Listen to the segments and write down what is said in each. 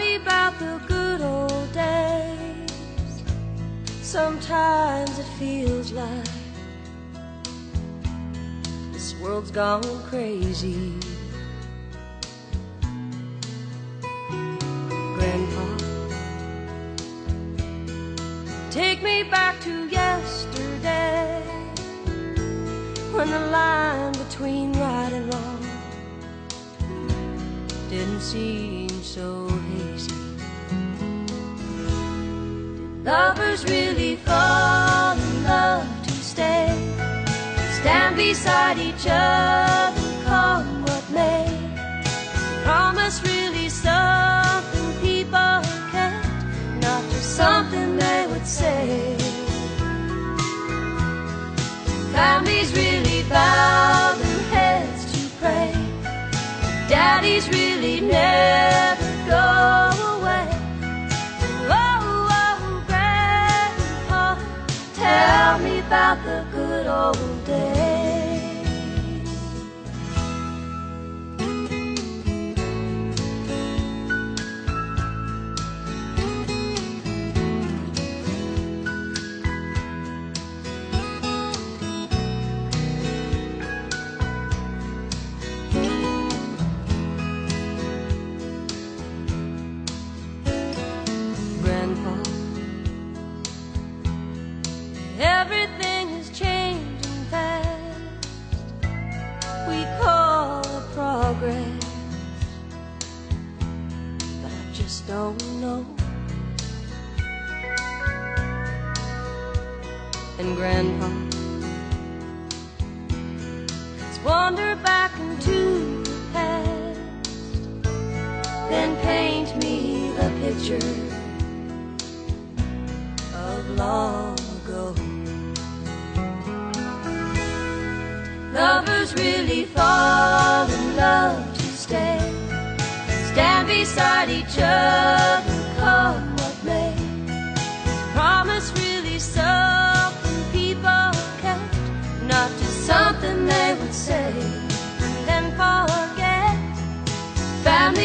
me about the good old days. Sometimes it feels like this world's gone crazy. Grandpa, take me back to yesterday when the line between right and wrong didn't seem so lovers really fall in love to stay? Stand beside each other, come what may. Promise really something people can't, not just something they would say. Families really bow their heads to pray. Daddies really never the good old And Grandpa, let's wander back into the past, then paint me the picture of long ago. Lovers really fall in love to stay. Stand beside each other,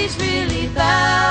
Families really bow